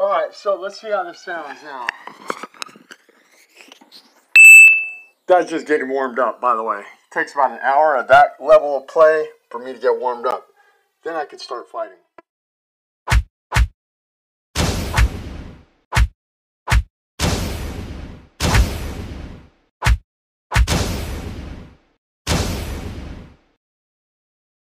Alright, so let's see how this sounds now. That's just getting warmed up, by the way. It takes about an hour at that level of play for me to get warmed up. Then I can start fighting.